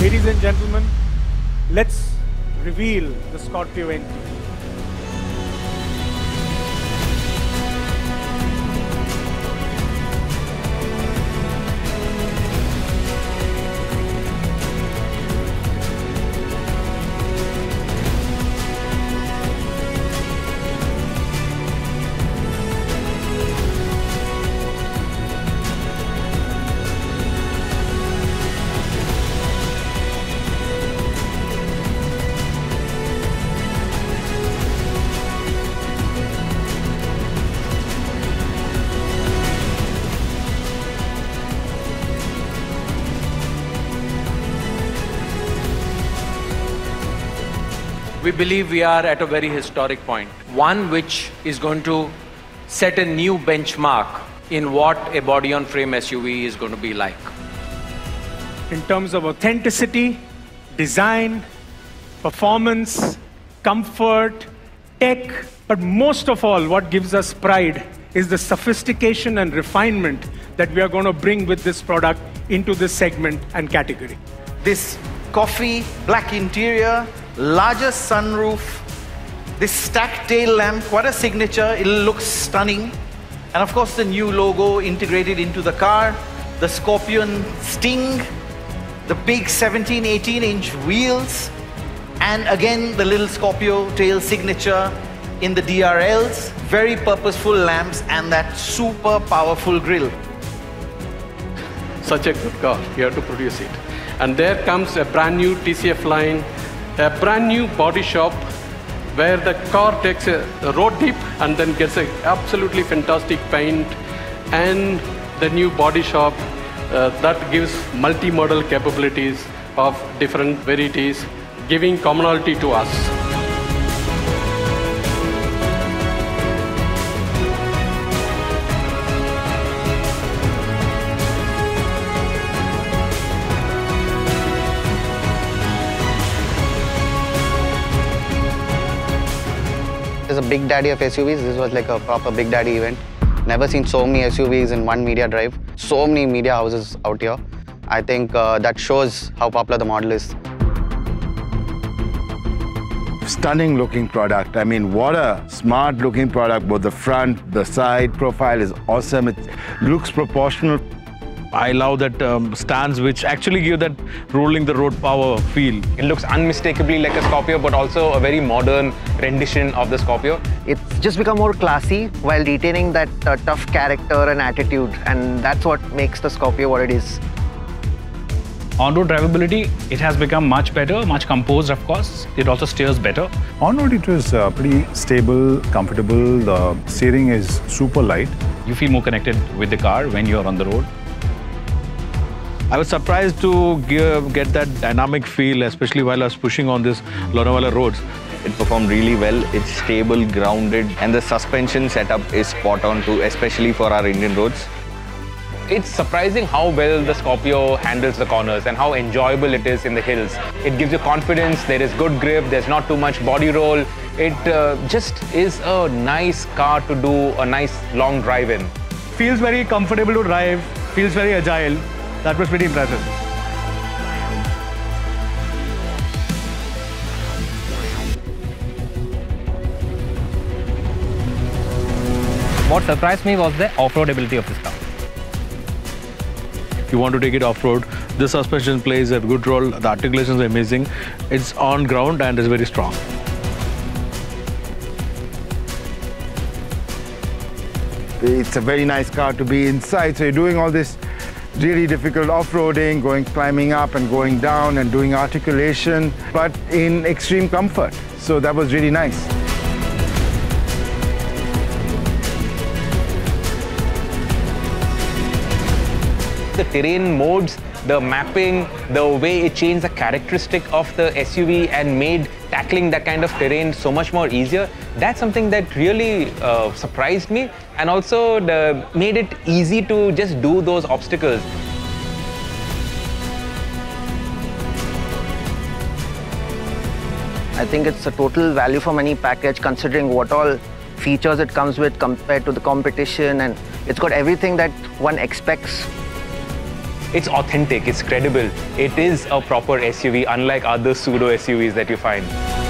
Ladies and gentlemen, let's reveal the Scorpio-N. We believe we are at a very historic point, one which is going to set a new benchmark in what a body on frame SUV is going to be like. In terms of authenticity, design, performance, comfort, tech, but most of all, what gives us pride is the sophistication and refinement that we are going to bring with this product into this segment and category. This coffee black interior, larger sunroof, this stacked tail lamp, what a signature. It looks stunning. And of course, the new logo integrated into the car, the Scorpion Sting, the big 17, 18 inch wheels, and again, the little Scorpio tail signature in the DRLs, very purposeful lamps, and that super powerful grille. Such a good car, you have to produce it. And there comes a brand new TCF line, a brand new body shop where the car takes a, RoDip and then gets a absolutely fantastic paint and the new body shop uh, that gives multi-model capabilities of different varieties, giving commonality to us. Big daddy of SUVs, this was like a proper big daddy event. Never seen so many SUVs in one media drive. So many media houses out here. I think uh, that shows how popular the model is. Stunning looking product. I mean, what a smart looking product. Both the front, the side profile is awesome. It looks proportional. I love that um, stance which actually give that rolling the road power feel. It looks unmistakably like a Scorpio, but also a very modern rendition of the Scorpio. It's just become more classy while retaining that uh, tough character and attitude, and that's what makes the Scorpio what it is. On-road drivability, it has become much better, much composed, of course. It also steers better. On-road, it was uh, pretty stable, comfortable. The steering is super light. You feel more connected with the car when you're on the road. I was surprised to give, get that dynamic feel, especially while I was pushing on this Lonavala roads. It performed really well. It's stable, grounded, and the suspension setup is spot on too, especially for our Indian roads. It's surprising how well the Scorpio handles the corners and how enjoyable it is in the hills. It gives you confidence, there is good grip, there's not too much body roll. It uh, just is a nice car to do a nice long drive in. Feels very comfortable to drive, feels very agile. That was pretty impressive. What surprised me was the off-road ability of this car. If you want to take it off-road, this suspension plays a good role. The articulation is amazing. It's on ground and is very strong. It's a very nice car to be inside. So you're doing all this really difficult off-roading, going climbing up and going down and doing articulation, but in extreme comfort. So that was really nice. The terrain modes, the mapping, the way it changed the characteristic of the SUV and made tackling that kind of terrain so much more easier. That's something that really uh, surprised me and also the, made it easy to just do those obstacles. I think it's a total value for money package considering what all features it comes with compared to the competition and it's got everything that one expects it's authentic, it's credible. It is a proper SUV, unlike other pseudo SUVs that you find.